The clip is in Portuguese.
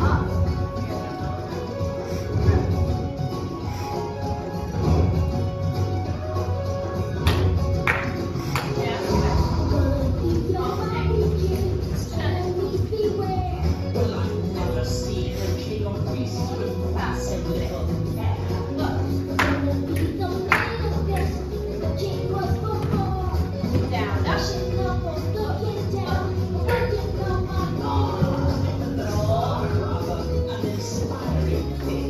up. Deus.